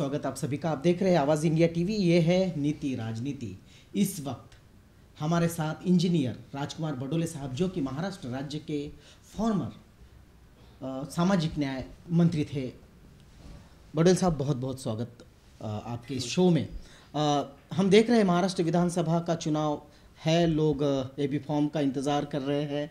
स्वागत आप सभी का। आप देख रहे हैं आवाज़ इंडिया टीवी ये है नीति राजनीति। इस वक्त हमारे साथ इंजीनियर राजकुमार बडोले साहब जो कि महाराष्ट्र राज्य के फॉर्मर सामाजिक न्याय मंत्री थे। बडोले साहब बहुत बहुत स्वागत आपके इस शो में। अ, हम देख रहे हैं महाराष्ट्र विधानसभा का चुनाव है लोग ए बी फॉर्म का इंतज़ार कर रहे हैं।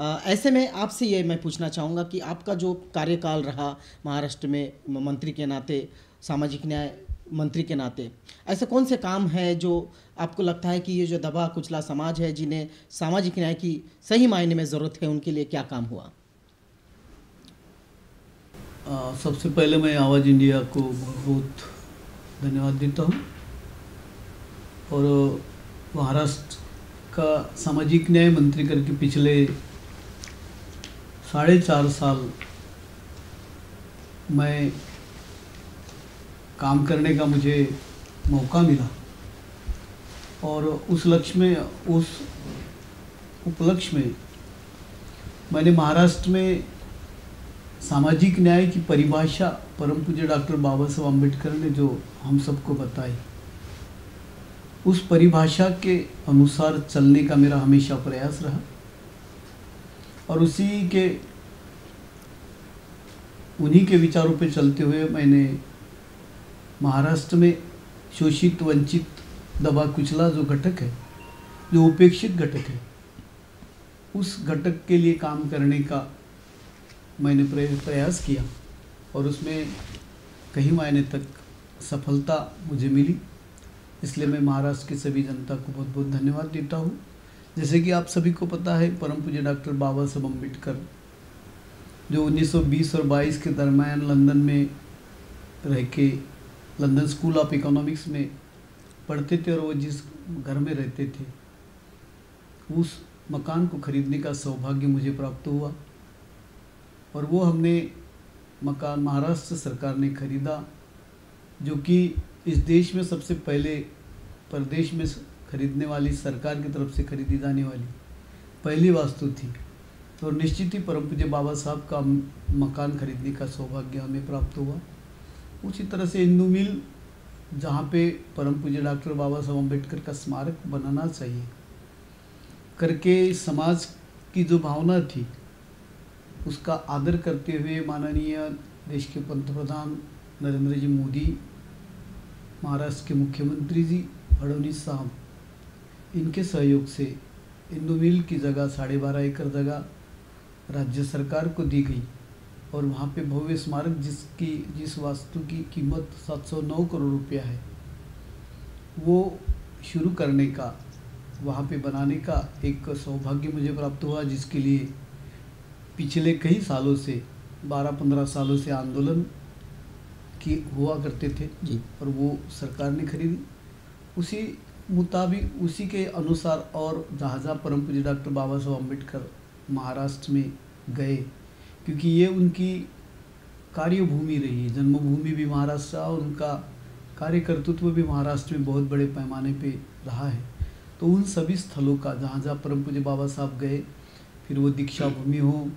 ऐसे में आपसे ये मैं पूछना चाहूँगा कि आपका जो कार्यकाल रहा महाराष्ट्र में मंत्री के नाते सामाजिक न्याय मंत्री के नाते ऐसे कौन से काम है जो आपको लगता है कि ये जो दबा कुचला समाज है जिन्हें सामाजिक न्याय की सही मायने में ज़रूरत है उनके लिए क्या काम हुआ? आ, सबसे पहले मैं आवाज़ इंडिया को बहुत धन्यवाद देता हूँ। और महाराष्ट्र का सामाजिक न्याय मंत्री करके पिछले साढ़े चार साल मैं काम करने का मुझे मौका मिला। और उस लक्ष्य में, उस उपलक्ष्य में मैंने महाराष्ट्र में सामाजिक न्याय की परिभाषा परम पूज्य डॉक्टर बाबा साहब अंबेडकर ने जो हम सबको बताई, उस परिभाषा के अनुसार चलने का मेरा हमेशा प्रयास रहा। और उसी के, उन्हीं के विचारों पर चलते हुए मैंने महाराष्ट्र में शोषित, वंचित, दबा कुचला जो घटक है, जो उपेक्षित घटक है, उस घटक के लिए काम करने का मैंने प्रयास किया और उसमें कहीं मायने तक सफलता मुझे मिली। इसलिए मैं महाराष्ट्र की सभी जनता को बहुत बहुत धन्यवाद देता हूँ। जैसे कि आप सभी को पता है, परम पूज्य डॉक्टर बाबा साहब अंबेडकर जो 1920 और 22 के दरमियान लंदन में रह के, लंदन स्कूल ऑफ़ इकोनॉमिक्स में पढ़ते थे और वो जिस घर में रहते थे, उस मकान को खरीदने का सौभाग्य मुझे प्राप्त हुआ। और वो हमने मकान महाराष्ट्र सरकार ने खरीदा, जो कि इस देश में सबसे पहले, प्रदेश में खरीदने वाली, सरकार की तरफ़ से खरीदी जाने वाली पहली वास्तु थी। और निश्चित ही परम पूज्य बाबा साहब का मकान खरीदने का सौभाग्य हमें प्राप्त हुआ। उसी तरह से हिंदू मिल, जहाँ पे परम पूज्य डॉक्टर बाबा साहब अंबेडकर का स्मारक बनाना चाहिए, करके समाज की जो भावना थी, उसका आदर करते हुए माननीय देश के पंतप्रधान नरेंद्र जी मोदी, महाराष्ट्र के मुख्यमंत्री जी, फडणवीस साहब इनके सहयोग से इंदू मिल की जगह साढ़े बारह एकड़ जगह राज्य सरकार को दी गई और वहाँ पे भव्य स्मारक जिसकी जिस वास्तु की कीमत 709 करोड़ रुपया है वो शुरू करने का वहाँ पे बनाने का एक सौभाग्य मुझे प्राप्त हुआ जिसके लिए पिछले कई सालों से 12-15 सालों से आंदोलन की हुआ करते थे जी। और वो सरकार ने खरीदी। उसी मुताबिक उसी के अनुसार और जहाँ जहाँ परम पूज्य डॉक्टर बाबा साहब अंबेडकर महाराष्ट्र में गए क्योंकि ये उनकी कार्यभूमि रही है। जन्मभूमि भी महाराष्ट्र और उनका कार्यकर्तृत्व भी महाराष्ट्र में बहुत बड़े पैमाने पे रहा है। तो उन सभी स्थलों का जहाँ जहाँ परम पूज्य बाबा साहब गए फिर वो दीक्षा भूमि हो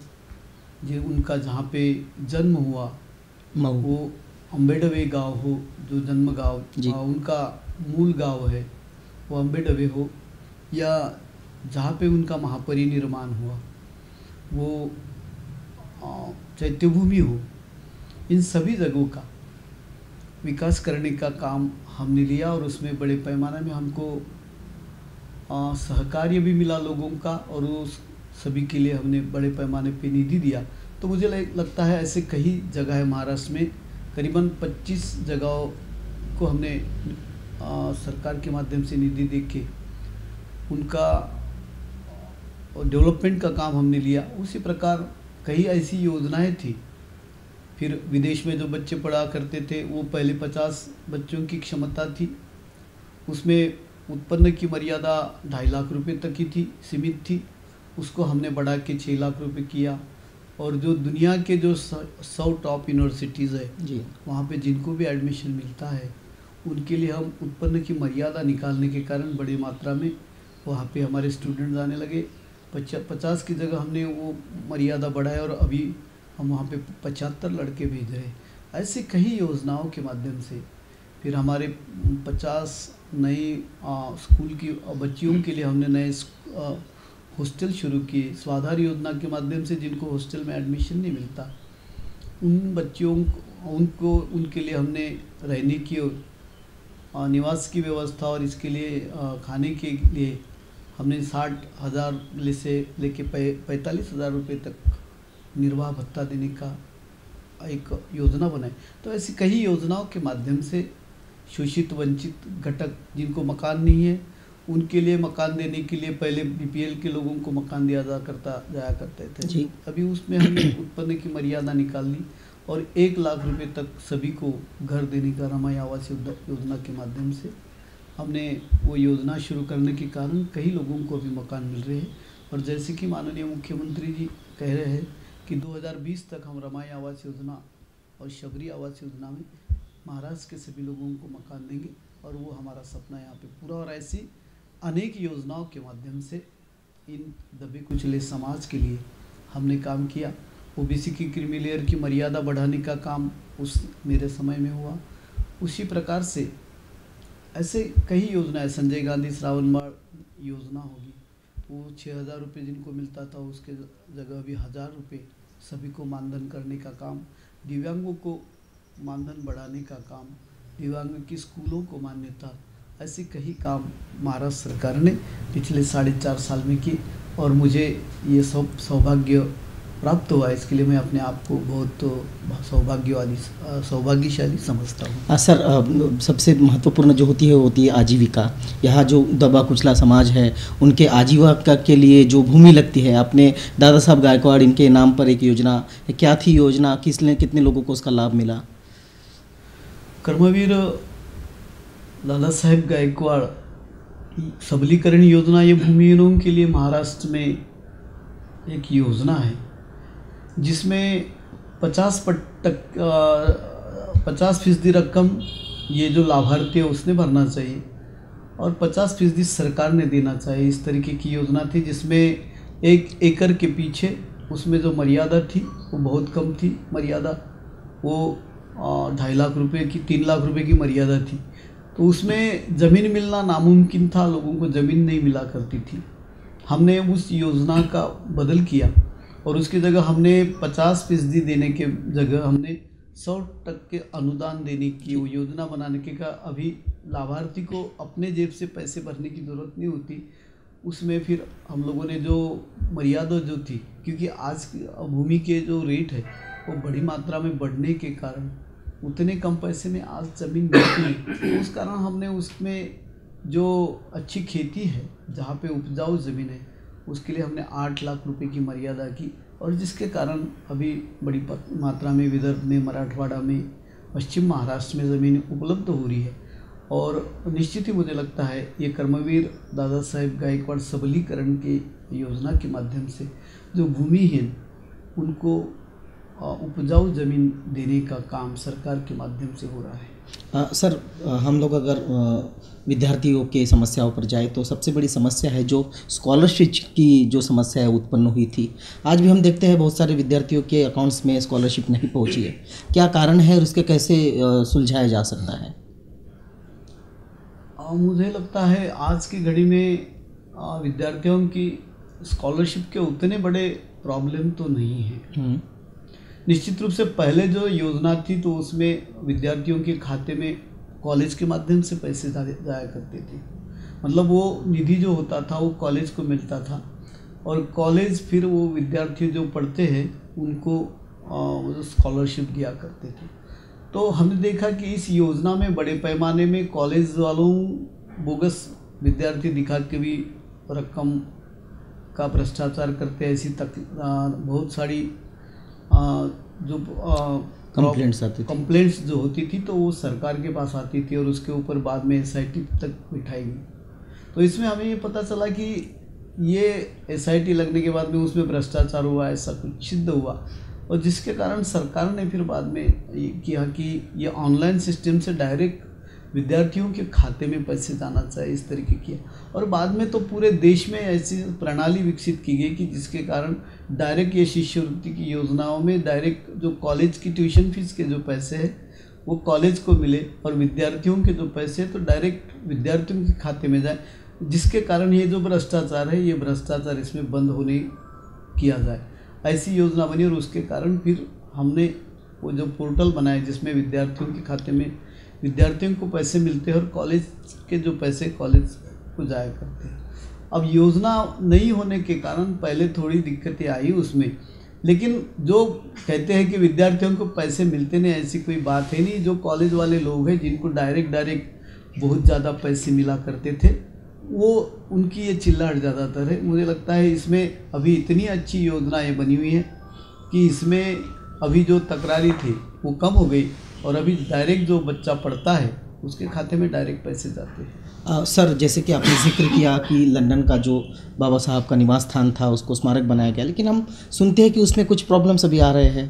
जो उनका जहाँ पे जन्म हुआ वो अम्बेडवे गाँव हो जो जन्म गाँव उनका मूल गाँव है। वो अम्बे डबे हो या जहाँ पे उनका महापरिनिर्माण हुआ, वो चैत्यभूमि हो, इन सभी जगहों का विकास करने का काम हमने लिया और उसमें बड़े पैमाने में हमको सहकार्य भी मिला लोगों का और उस सभी के लिए हमने बड़े पैमाने पे निधि दिया। तो मुझे लगता है ऐसे कई जगह है महाराष्ट्र में, करीबन 25 जगहों को हमने सरकार के माध्यम से निधि दे के उनका डेवलपमेंट का काम हमने लिया। उसी प्रकार कई ऐसी योजनाएँ थी। फिर विदेश में जो बच्चे पढ़ा करते थे वो पहले पचास बच्चों की क्षमता थी। उसमें उत्पन्न की मर्यादा ढाई लाख रुपए तक की थी सीमित थी। उसको हमने बढ़ा के छः लाख रुपए किया। और जो दुनिया के जो सौ टॉप यूनिवर्सिटीज़ है जी। वहाँ पे जिनको भी एडमिशन मिलता है उनके लिए हम उत्पन्न की मर्यादा निकालने के कारण बड़ी मात्रा में वहाँ पे हमारे स्टूडेंट्स आने लगे। पचा पचास की जगह हमने वो मर्यादा बढ़ाया और अभी हम वहाँ पे पचहत्तर लड़के भेज रहे ऐसे कई योजनाओं के माध्यम से फिर हमारे पचास आ, स्कूल की बच्चियों के लिए हमने नए हॉस्टल शुरू किए। स्वाधार योजना के माध्यम से जिनको हॉस्टल में एडमिशन नहीं मिलता उन बच्चियों उनको उनके लिए हमने रहने की निवास की व्यवस्था और इसके लिए खाने के लिए हमने साठ हज़ार ले से लेके पैंतालीस हज़ार रुपये तक निर्वाह भत्ता देने का एक योजना बनाई तो ऐसी कई योजनाओं के माध्यम से शोषित वंचित घटक जिनको मकान नहीं है उनके लिए मकान देने के लिए पहले बीपीएल के लोगों को मकान दिया जा करता जाया करते थे जी। अभी उसमें हमने उत्पन्न की मर्यादा निकाल ली और एक लाख रुपए तक सभी को घर देने का रमाई आवास योजना के माध्यम से हमने वो योजना शुरू करने के कारण कई लोगों को अभी मकान मिल रहे हैं। और जैसे कि माननीय मुख्यमंत्री जी कह रहे हैं कि 2020 तक हम रमाई आवास योजना और शबरी आवास योजना में महाराष्ट्र के सभी लोगों को मकान देंगे और वो हमारा सपना यहाँ पे पूरा और ऐसी अनेक योजनाओं के माध्यम से इन दबे कुचले समाज के लिए हमने काम किया। ओबीसी की क्रीमी लेयर की मर्यादा बढ़ाने का काम उस मेरे समय में हुआ। उसी प्रकार से ऐसे कई योजनाएँ संजय गांधी श्रावण बाढ़ योजना होगी। वो छः हज़ार रुपये जिनको मिलता था, उसके जगह अभी हज़ार रुपये सभी को मानधन करने का काम, दिव्यांगों को मानधन बढ़ाने का काम, दिव्यांग की स्कूलों को मान्यता, ऐसे कई काम महाराष्ट्र सरकार ने पिछले साढ़े चार साल में किए। और मुझे ये सब सौभाग्य प्राप्त हुआ इसके लिए मैं अपने आप को बहुत तो सौभाग्यवादी सौभाग्यशाली समझता हूँ। आ, सर सबसे महत्वपूर्ण जो होती है वो होती है आजीविका। यहाँ जो दबा कुचला समाज है उनके आजीविका के लिए जो भूमि लगती है अपने दादा साहब गायकवाड़ इनके नाम पर एक योजना क्या थी योजना किस लिए कितने लोगों को उसका लाभ मिला? कर्मवीर दादा साहेब गायकवाड़ सबलीकरण योजना ये भूमिहीनों के लिए महाराष्ट्र में एक योजना है। जिसमें पचास तक पचास फ़ीसदी रकम ये जो लाभार्थी है उसने भरना चाहिए। और पचास फ़ीसदी सरकार ने देना चाहिए। इस तरीके की योजना थी जिसमें एक एकड़ के पीछे उसमें जो मर्यादा थी, वो बहुत कम थी। मर्यादा वो ढाई लाख रुपए की, तीन लाख रुपए की मर्यादा थी। तो उसमें ज़मीन मिलना नामुमकिन था, लोगों को ज़मीन नहीं मिला करती थी। हमने उस योजना का बदल किया। और उसकी जगह हमने पचास फ़ीसदी देने के जगह हमने सौ टक्के अनुदान देने की वो योजना बनाने के का अभी लाभार्थी को अपने जेब से पैसे भरने की ज़रूरत नहीं होती। उसमें फिर हम लोगों ने जो मर्यादा जो थी क्योंकि आज की भूमि के जो रेट है वो बड़ी मात्रा में बढ़ने के कारण उतने कम पैसे में आज ज़मीन मिलती है। तो उस कारण हमने उसमें जो अच्छी खेती है जहाँ पे उपजाऊ ज़मीन है उसके लिए हमने आठ लाख रुपए की मर्यादा की और जिसके कारण अभी बड़ी मात्रा में विदर्भ में, मराठवाड़ा में, पश्चिम महाराष्ट्र में ज़मीन उपलब्ध हो रही है। और निश्चित ही मुझे लगता है ये कर्मवीर दादा साहेब गायकवाड़ सबलीकरण के योजना के माध्यम से जो भूमिहीन उनको उपजाऊ ज़मीन देने का काम सरकार के माध्यम से हो रहा है। अ, सर हम लोग अगर विद्यार्थियों के समस्याओं पर जाए तो सबसे बड़ी समस्या है जो स्कॉलरशिप की जो समस्या है उत्पन्न हुई थी। आज भी हम देखते हैं बहुत सारे विद्यार्थियों के अकाउंट्स में स्कॉलरशिप नहीं पहुँची है। क्या कारण है और उसके कैसे सुलझाया जा सकता है? अ, मुझे लगता है आज की घड़ी में विद्यार्थियों की स्कॉलरशिप के उतने बड़े प्रॉब्लम तो नहीं हैं। हम्म, निश्चित रूप से पहले जो योजना थी तो उसमें विद्यार्थियों के खाते में कॉलेज के माध्यम से पैसे जाया करते थे। मतलब वो निधि जो होता था, वो कॉलेज को मिलता था। और कॉलेज फिर वो विद्यार्थी जो पढ़ते हैं, उनको स्कॉलरशिप दिया करते थे। तो हमने देखा कि इस योजना में बड़े पैमाने में कॉलेज वालों, बोगस विद्यार्थी दिखा के भी रकम का भ्रष्टाचार करते ऐसी तक बहुत सारी जो Complaints आती थी। कंप्लेंट्स जो होती थी तो वो सरकार के पास आती थी और उसके ऊपर बाद में एसआईटी तक बिठाई गई तो इसमें हमें ये पता चला कि ये एसआईटी लगने के बाद में उसमें भ्रष्टाचार हुआ ऐसा कुछ सिद्ध हुआ और जिसके कारण सरकार ने फिर बाद में ये किया कि ये ऑनलाइन सिस्टम से डायरेक्ट विद्यार्थियों के खाते में पैसे जाना चाहिए, इस तरीके किया और बाद में तो पूरे देश में ऐसी प्रणाली विकसित की गई कि जिसके कारण डायरेक्ट ये शिष्यवृत्ति की योजनाओं में डायरेक्ट जो कॉलेज की ट्यूशन फ़ीस के जो पैसे हैं, वो कॉलेज को मिले और विद्यार्थियों के जो पैसे तो डायरेक्ट विद्यार्थियों के खाते में जाए, जिसके कारण ये जो भ्रष्टाचार है, ये भ्रष्टाचार इसमें बंद होने किया जाए। ऐसी योजना बनी और उसके कारण फिर हमने वो जो पोर्टल बनाए जिसमें विद्यार्थियों के खाते में विद्यार्थियों को पैसे मिलते हैं और कॉलेज के जो पैसे कॉलेज को जाया करते हैं। अब योजना नहीं होने के कारण पहले थोड़ी दिक्कतें आई उसमें। लेकिन जो कहते हैं कि विद्यार्थियों को पैसे मिलते नहीं, ऐसी कोई बात है नहीं। जो कॉलेज वाले लोग हैं, जिनको डायरेक्ट डायरेक्ट बहुत ज़्यादा पैसे मिला करते थे, वो उनकी ये चिल्लाहट ज़्यादातर है। मुझे लगता है इसमें अभी इतनी अच्छी योजनाएँ बनी हुई हैं कि इसमें अभी जो तकरारी थी, वो कम हो गई। और अभी डायरेक्ट जो बच्चा पढ़ता है उसके खाते में डायरेक्ट पैसे जाते हैं। आ, सर जैसे कि आपने ज़िक्र किया कि लंदन का जो बाबा साहब का निवास स्थान था उसको स्मारक बनाया गया लेकिन हम सुनते हैं कि उसमें कुछ प्रॉब्लम्स अभी आ रहे हैं।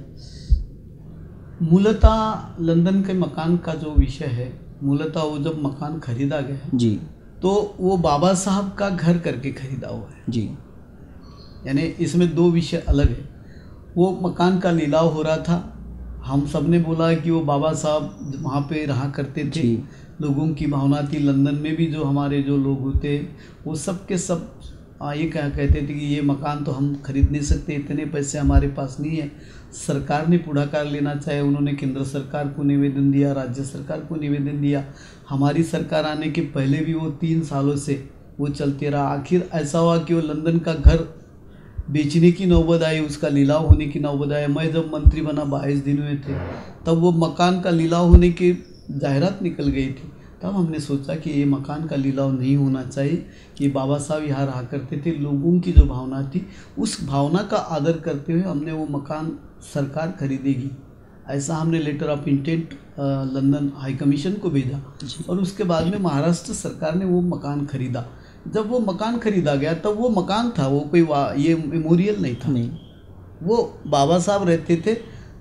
मूलतः लंदन के मकान का जो विषय है मूलतः वो जब मकान खरीदा गया जी। तो वो बाबा साहब का घर करके खरीदा हुआ है। जी। यानी इसमें दो विषय अलग है। वो मकान का लीलाव हो रहा था हम सबने बोला कि वो बाबा साहब वहाँ पे रहा करते थे। लोगों की भावना थी। लंदन में भी जो हमारे जो लोग होते वो सब के सब आ, ये क्या कहते थे कि ये मकान तो हम खरीद नहीं सकते इतने पैसे हमारे पास नहीं है। सरकार ने पुढ़ाकार लेना चाहे उन्होंने केंद्र सरकार को निवेदन दिया राज्य सरकार को निवेदन दिया। हमारी सरकार आने के पहले भी वो तीन सालों से वो चलते रहा। आखिर ऐसा हुआ कि वो लंदन का घर बेचने की नौबत आई उसका लीलाव होने की नौबत आई। मैं जब मंत्री बना बाईस दिन हुए थे तब वो मकान का लीलाव होने की जाहिरात निकल गई थी। तब हमने सोचा कि ये मकान का लीलाव नहीं होना चाहिए कि बाबा साहब यहाँ रहा करते थे। लोगों की जो भावना थी उस भावना का आदर करते हुए हमने वो मकान सरकार खरीदेगी। ऐसा हमने letter of intent London high commission को भेजा और उसके बाद में महाराष्ट्र सरकार ने वो मकान खरीदा। जब वो मकान खरीदा गया तब वो मकान था वो कोई ये मेमोरियल नहीं था। नहीं। वो बाबा साहब रहते थे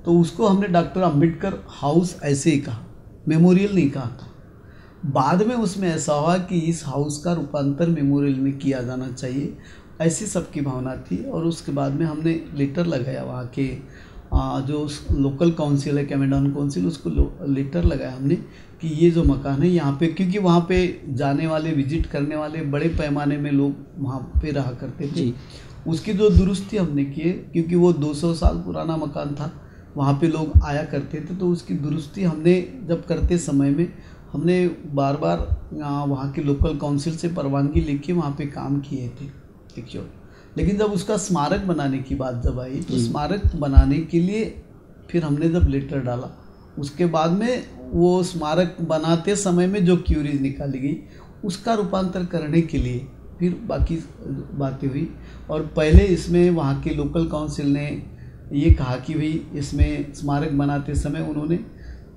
तो उसको हमने डॉक्टर अंबेडकर हाउस ऐसे ही कहा मेमोरियल नहीं कहा था। बाद में उसमें ऐसा हुआ कि इस हाउस का रूपांतर मेमोरियल में किया जाना चाहिए ऐसी सबकी भावना थी और उसके बाद में हमने लेटर लगाया वहाँ के जो लोकल काउंसिल है कैमेडॉन काउंसिल उसको लेटर लगाया हमने कि ये जो मकान है यहाँ पे क्योंकि वहाँ पे जाने वाले विज़िट करने वाले बड़े पैमाने में लोग वहाँ पे रहा करते थे। उसकी जो दुरुस्ती हमने की है क्योंकि वो 200 साल पुराना मकान था वहाँ पे लोग आया करते थे तो उसकी दुरुस्ती हमने जब करते समय में हमने बार बार वहाँ के लोकल काउंसिल से परवानगी लेके वहाँ पे काम किए थे। देखियो लेकिन जब उसका स्मारक बनाने की बात जब आई तो स्मारक बनाने के लिए फिर हमने जब लेटर डाला उसके बाद में वो स्मारक बनाते समय में जो क्यूरीज निकाली गई उसका रूपांतर करने के लिए फिर बाकी बातें हुई। और पहले इसमें वहाँ के लोकल काउंसिल ने ये कहा कि भाई इसमें स्मारक बनाते समय उन्होंने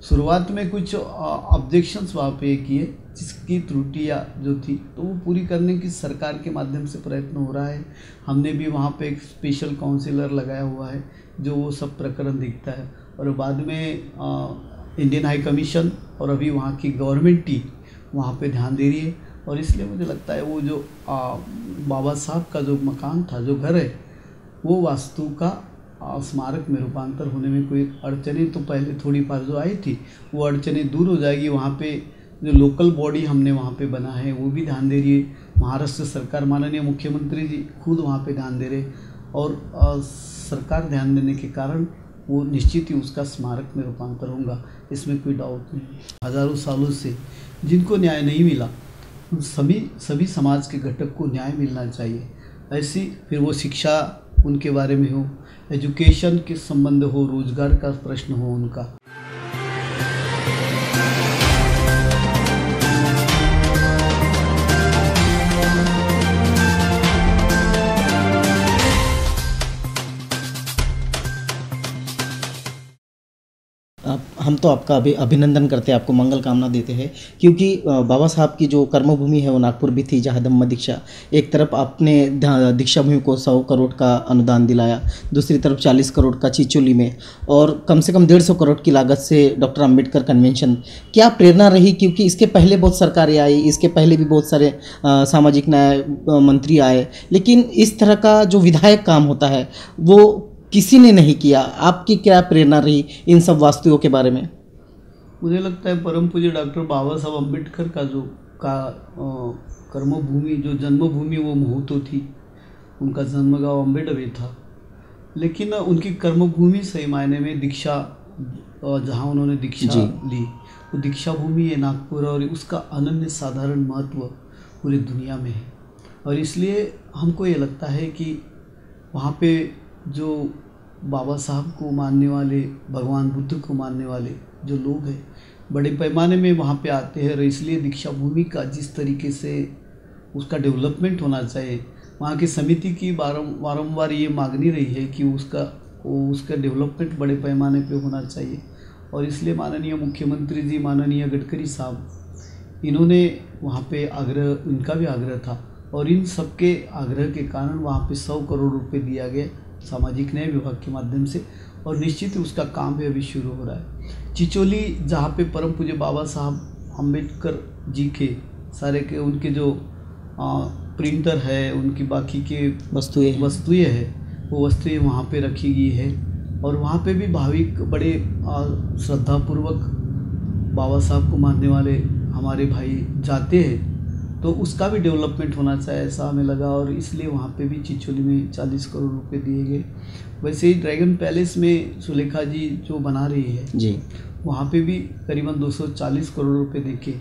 शुरुआत में कुछ ऑब्जेक्शंस वहाँ पे किए। जिसकी त्रुटियाँ जो थी तो वो पूरी करने की सरकार के माध्यम से प्रयत्न हो रहा है। हमने भी वहाँ पे एक स्पेशल काउंसिलर लगाया हुआ है जो वो सब प्रकरण देखता है। और बाद में अ, इंडियन हाई कमीशन और अभी वहाँ की गवर्नमेंट टीम वहाँ पे ध्यान दे रही है। और इसलिए मुझे लगता है वो जो आ, बाबा साहब का जो मकान था जो घर है वो वास्तु का स्मारक में रूपांतर होने में कोई अड़चने तो पहले थोड़ी बार जो आई थी वो अड़चने दूर हो जाएगी। वहाँ पे जो लोकल बॉडी हमने वहाँ पे बना है वो भी ध्यान दे रही है। महाराष्ट्र सरकार माननीय मुख्यमंत्री जी खुद वहाँ पे ध्यान दे रहे और आ, सरकार ध्यान देने के कारण वो निश्चित ही उसका स्मारक में रूपांतर होगा। इसमें कोई डाउट नहीं हज़ारों सालों से जिनको न्याय नहीं मिला उन सभी सभी समाज के घटक को न्याय मिलना चाहिए। ऐसी फिर वो शिक्षा उनके बारे में हो एजुकेशन के संबंध हो रोज़गार का प्रश्न हो उनका। हम तो आपका अभी, अभिनंदन करते हैं, आपको मंगल कामना देते हैं। क्योंकि बाबा साहब की जो कर्मभूमि है, वो नागपुर भी थी, जहाँ धम्म दीक्षा, एक तरफ़ आपने दीक्षा भूमि को सौ करोड़ का अनुदान दिलाया, दूसरी तरफ़ चालीस करोड़ का चिचोली में, और कम से कम डेढ़ सौ करोड़ की लागत से डॉक्टर अंबेडकर कन्वेंशन। क्या प्रेरणा रही? क्योंकि इसके पहले बहुत सरकारें आई, इसके पहले भी बहुत सारे सामाजिक न्याय मंत्री आए, लेकिन इस तरह का जो विधायक काम होता है, वो किसी ने नहीं किया। आपकी क्या प्रेरणा रही इन सब वास्तुओं के बारे में? मुझे लगता है परम पूज्य डॉक्टर बाबा साहब अंबेडकर का जो का कर्मभूमि जो जन्मभूमि वो महूतो थी उनका जन्मगांव अम्बेडवे था। लेकिन उनकी कर्मभूमि सही मायने में दीक्षा जहाँ उन्होंने दीक्षा। ली वो दीक्षा भूमि है नागपुर और उसका अनन्य साधारण महत्व पूरी दुनिया में है। और इसलिए हमको ये लगता है कि वहाँ पे जो बाबा साहब को मानने वाले, भगवान बुद्ध को मानने वाले जो लोग हैं, बड़े पैमाने में वहाँ पे आते हैं और इसलिए दीक्षा भूमि का जिस तरीके से उसका डेवलपमेंट होना चाहिए, वहाँ की समिति की बारम बारम्बार ये मांगनी रही है कि उसका उसका डेवलपमेंट बड़े पैमाने पे होना चाहिए। और इसलिए माननीय मुख्यमंत्री जी, माननीय गडकरी साहब, इन्होंने वहाँ पे आग्रह, इनका भी आग्रह था और इन सबके आग्रह के कारण वहाँ पे सौ करोड़ रुपए दिया गया। सामाजिक न्याय विभाग के माध्यम से और निश्चित ही उसका काम भी अभी शुरू हो रहा है चिचोली जहाँ पे परम पूज्य बाबा साहब अंबेडकर जी के सारे के उनके जो आ, प्रिंटर है उनकी बाकी के वस्तुएँ। वस्तुएँ है वो वस्तुएँ वहाँ पे रखी गई है और वहाँ पे भी भाविक बड़े श्रद्धापूर्वक बाबा साहब को मानने वाले हमारे भाई जाते हैं तो उसका भी डेवलपमेंट होना चाहिए ऐसा हमें लगा और इसलिए वहाँ पे भी चिचोली में चालीस करोड़ रुपए दिए गए। वैसे ही ड्रैगन पैलेस में सुलेखा जी जो बना रही है जी। वहाँ पे भी करीबन 240 करोड़ रुपए देके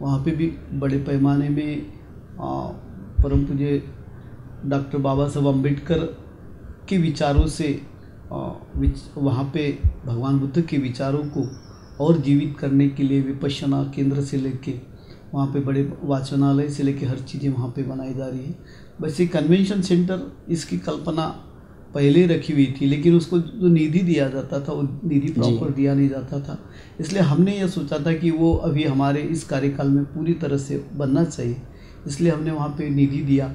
वहाँ पे भी बड़े पैमाने में परम पूज्य डॉक्टर बाबा साहब अंबेडकर के विचारों से विच, वहाँ पे भगवान बुद्ध के विचारों को और जीवित करने के लिए विपश्यना केंद्र से लेके वहाँ पे बड़े वाचनालय से लेके हर चीज़ें वहाँ पे बनाई जा रही है। वैसे कन्वेंशन सेंटर इसकी कल्पना पहले रखी हुई थी लेकिन उसको जो निधि दिया जाता था वो निधि प्रॉपर दिया नहीं जाता था। इसलिए हमने ये सोचा था कि वो अभी हमारे इस कार्यकाल में पूरी तरह से बनना चाहिए। इसलिए हमने वहाँ पे निधि दिया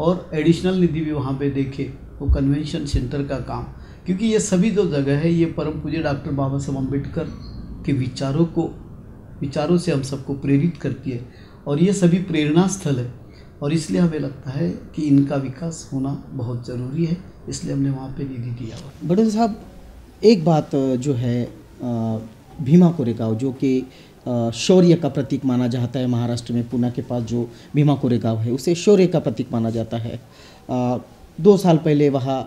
और एडिशनल निधि भी वहाँ पे देखे वो कन्वेंशन सेंटर का काम। क्योंकि ये सभी जो जगह है ये परम पूज्य डॉक्टर बाबा साहब अंबेडकर के विचारों को विचारों से हम सबको प्रेरित करती है और ये सभी प्रेरणा स्थल है। और इसलिए हमें लगता है कि इनका विकास होना बहुत ज़रूरी है, इसलिए हमने वहाँ पे निधि दिया। हुआ बड़े साहब, एक बात जो है भीमा कोरेगांव, जो कि शौर्य का प्रतीक माना जाता है महाराष्ट्र में, पूना के पास जो भीमा कोरेगांव है, उसे शौर्य का प्रतीक माना जाता है। दो साल पहले वहाँ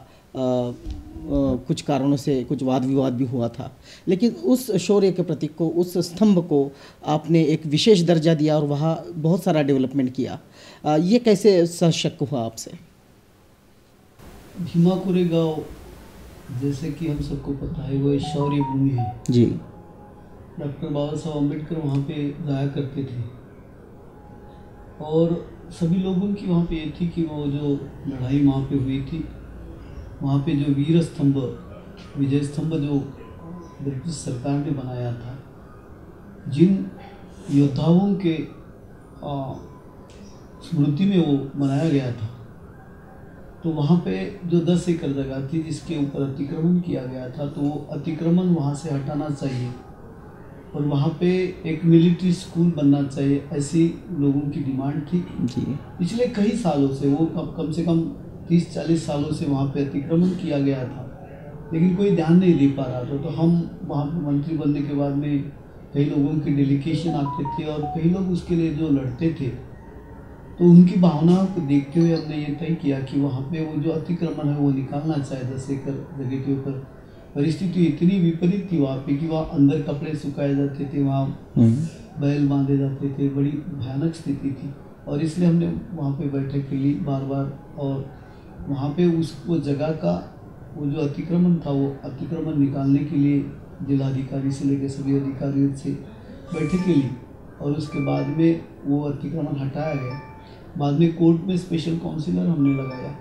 कुछ कारणों से कुछ वाद विवाद भी हुआ था। लेकिन उस शौर्य के प्रतीक को उस स्तंभ को आपने एक विशेष दर्जा दिया और वहाँ बहुत सारा डेवलपमेंट किया। ये कैसे सशक हुआ आपसे? भीमा कोरेगांव जैसे कि हम सबको पता है वो एक शौर्य भूमि है। जी। डॉक्टर बाबा साहब अंबेडकर वहाँ पे जाया करते थे। और सभी लोगों की वहाँ पे ये थी कि वो जो लड़ाई वहाँ पे हुई थी वहाँ पे जो वीर स्तंभ विजय स्तंभ जो ब्रिटिश सरकार ने बनाया था जिन योद्धाओं के स्मृति में वो बनाया गया था तो वहाँ पे जो दस एकड़ जगह थी जिसके ऊपर अतिक्रमण किया गया था तो वो अतिक्रमण वहाँ से हटाना चाहिए और वहाँ पे एक मिलिट्री स्कूल बनना चाहिए ऐसी लोगों की डिमांड थी। पिछले कई सालों से वो कम से कम तीस चालीस सालों से वहाँ पे अतिक्रमण किया गया था लेकिन कोई ध्यान नहीं दे पा रहा था। तो हम वहाँ पर मंत्री बनने के बाद में कई लोगों के डेलीकेशन आते थे और कई लोग उसके लिए जो लड़ते थे तो उनकी भावनाओं को देखते हुए हमने ये तय किया कि वहाँ पे वो जो अतिक्रमण है वो निकालना चाहिए दस एकड़ जगह के ऊपर। परिस्थिति इतनी विपरीत थी वहाँ पे कि वहाँ अंदर कपड़े सुखाए जाते थे वहाँ हम्म। बैल बांधे जाते थे बड़ी भयानक स्थिति थी। और इसलिए हमने वहाँ पे बैठक के लिए बार बार और वहाँ पे उस वो जगह का वो जो अतिक्रमण था वो अतिक्रमण निकालने के लिए जिलाधिकारी से लेकर सभी अधिकारियों से बैठक ली और उसके बाद में वो अतिक्रमण हटाया गया। बाद में कोर्ट में स्पेशल काउंसिलर हमने लगाया।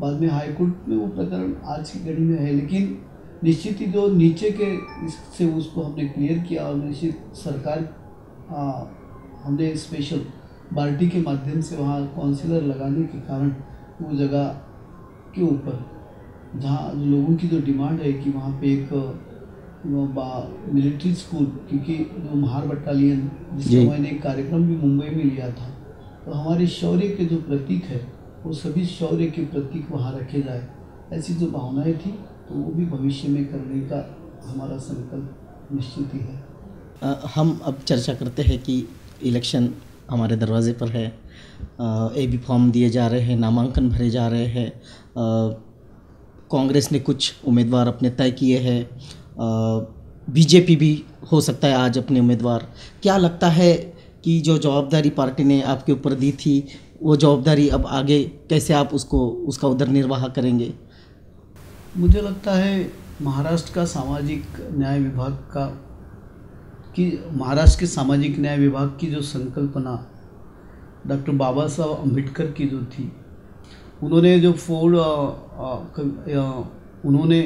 बाद में हाई कोर्ट में वो प्रकरण आज की घड़ी में है लेकिन निश्चित ही जो नीचे के इससे उसको हमने क्लियर किया और निश्चित सरकार आ, हमने स्पेशल बाल्टी के माध्यम से वहाँ काउंसिलर लगाने के कारण वो जगह के ऊपर। जहाँ लोगों की जो डिमांड है कि वहाँ पे एक मिलिट्री स्कूल क्योंकि जो महार बटालियन जी। जिसका मैंने एक कार्यक्रम भी मुंबई में लिया था। तो हमारे शौर्य के जो प्रतीक है वो सभी शौर्य के प्रतीक वहाँ रखे जाए। ऐसी जो भावनाएँ थी तो वो भी भविष्य में करने का हमारा संकल्प निश्चित ही है। अ, हम अब चर्चा करते हैं कि इलेक्शन हमारे दरवाजे पर है। ए बी फॉर्म दिए जा रहे हैं नामांकन भरे जा रहे हैं। कांग्रेस ने कुछ उम्मीदवार अपने तय किए हैं। बीजेपी भी हो सकता है आज अपने उम्मीदवार। क्या लगता है कि जो जवाबदारी पार्टी ने आपके ऊपर दी थी, वो जवाबदारी अब आगे कैसे आप उसको, उसका उधर निर्वाह करेंगे? मुझे लगता है महाराष्ट्र का सामाजिक न्याय विभाग का, कि महाराष्ट्र के सामाजिक न्याय विभाग की जो संकल्पना डॉक्टर बाबा साहब अंबेडकर की जो थी उन्होंने जो फोर्ड उन्होंने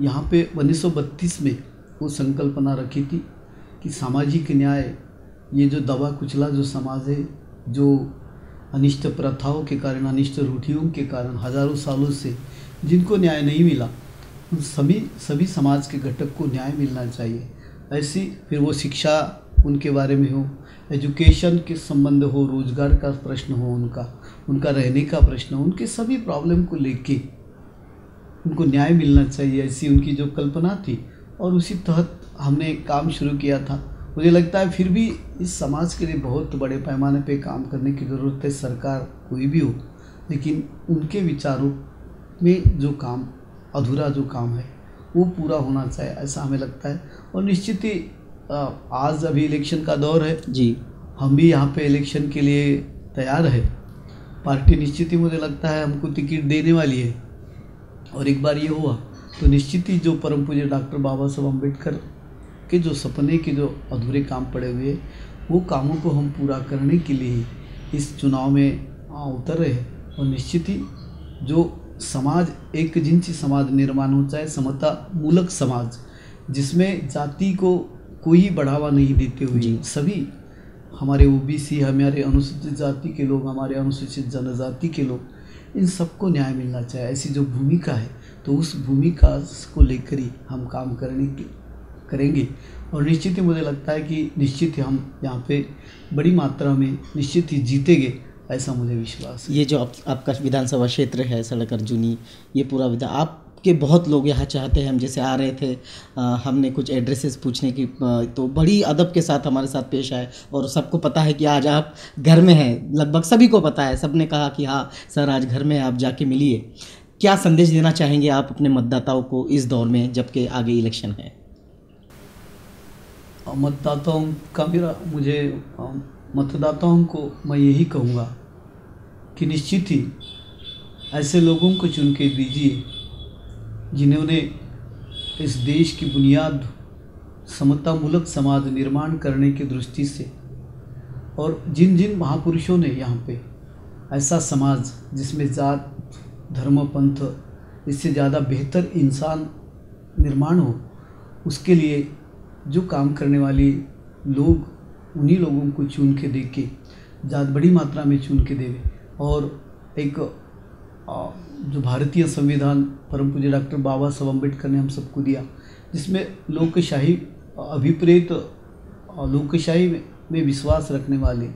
यहाँ पे उन्नीस सौ बत्तीस में वो संकल्पना रखी थी कि सामाजिक न्याय, ये जो दबा कुचला जो समाज है जो अनिष्ट प्रथाओं के कारण, अनिष्ट रूढ़ियों के कारण हज़ारों सालों से जिनको न्याय नहीं मिला, उन सभी सभी समाज के घटक को न्याय मिलना चाहिए। ऐसी फिर वो शिक्षा उनके बारे में हो, एजुकेशन के संबंध हो, रोज़गार का प्रश्न हो उनका उनका रहने का प्रश्न उनके सभी प्रॉब्लम को लेके उनको न्याय मिलना चाहिए ऐसी उनकी जो कल्पना थी। और उसी तहत हमने काम शुरू किया था। मुझे लगता है फिर भी इस समाज के लिए बहुत बड़े पैमाने पे काम करने की ज़रूरत है सरकार कोई भी हो। लेकिन उनके विचारों में जो काम अधूरा जो काम है वो पूरा होना चाहिए ऐसा हमें लगता है। और निश्चित ही आज अभी इलेक्शन का दौर है। जी। हम भी यहाँ पे इलेक्शन के लिए तैयार है। पार्टी निश्चित ही मुझे लगता है हमको टिकट देने वाली है। और एक बार ये हुआ तो निश्चित ही जो परम पूज्य डॉक्टर बाबा साहब अंबेडकर के जो सपने के जो अधूरे काम पड़े हुए वो कामों को हम पूरा करने के लिए ही इस चुनाव में उतर रहे हैं। और निश्चित ही जो समाज एक जिनसी समाज निर्माण हो चाहे समता मूलक समाज जिसमें जाति को कोई बढ़ावा नहीं देते हुए सभी हमारे ओबीसी हमारे अनुसूचित जाति के लोग हमारे अनुसूचित जनजाति के लोग इन सबको न्याय मिलना चाहिए। ऐसी जो भूमिका है तो उस भूमिका को लेकर ही हम काम करने की करेंगे। और निश्चित ही मुझे लगता है कि निश्चित ही हम यहाँ पे बड़ी मात्रा में निश्चित ही जीतेंगे ऐसा मुझे विश्वास है। ये जो आप, आपका विधानसभा क्षेत्र है सड़क अर्जुनी ये पूरा विधान आपके बहुत लोग यहाँ चाहते हैं हम जैसे आ रहे थे अ, हमने कुछ एड्रेसेस पूछने की तो बड़ी अदब के साथ हमारे साथ पेश आए और सबको पता है कि आज आप घर में हैं लगभग सभी को पता है सबने कहा कि हाँ सर आज घर में आप जाके मिलिए। क्या संदेश देना चाहेंगे आप अपने मतदाताओं को इस दौर में जबकि आगे इलेक्शन है? मतदाताओं का मेरा मुझे मतदाताओं को मैं यही कहूँगा कि निश्चित ही ऐसे लोगों को चुन के दीजिए जिन्होंने इस देश की बुनियाद, समतामूलक समाज निर्माण करने की दृष्टि से और जिन जिन महापुरुषों ने यहाँ पे ऐसा समाज जिसमें जात, धर्म, पंथ, इससे ज़्यादा बेहतर इंसान निर्माण हो, उसके लिए जो काम करने वाले लोग, उन्हीं लोगों को चुन के दे के ज़्यादा बड़ी मात्रा में चुन के देवे और एक जो भारतीय संविधान परम पूज्य डॉक्टर बाबा साहब अंबेडकर ने हम सबको दिया जिसमें लोकशाही अभिप्रेत लोकशाही में, विश्वास रखने वाले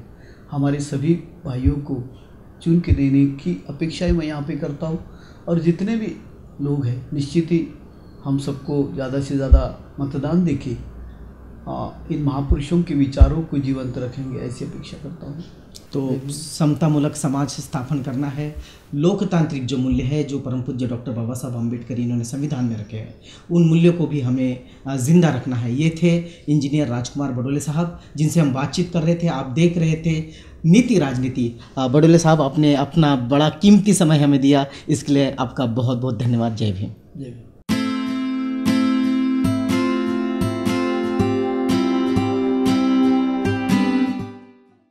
हमारे सभी भाइयों को चुन के देने की अपेक्षा ही मैं यहाँ पे करता हूँ। और जितने भी लोग हैं निश्चित ही हम सबको ज़्यादा से ज़्यादा मतदान देके इन महापुरुषों के विचारों को जीवंत रखेंगे ऐसी अपेक्षा करता हूँ। तो समतामूलक समाज स्थापन करना है। लोकतांत्रिक जो मूल्य है, जो परम पूज्य डॉक्टर बाबा साहब अंबेडकर इन्होंने संविधान में रखे हैं, उन मूल्यों को भी हमें ज़िंदा रखना है। ये थे इंजीनियर राजकुमार बडोले साहब, जिनसे हम बातचीत कर रहे थे, आप देख रहे थे नीति राजनीति। बडोले साहब, आपने अपना बड़ा कीमती समय हमें दिया, इसके लिए आपका बहुत बहुत धन्यवाद। जय भीम। जय भीम।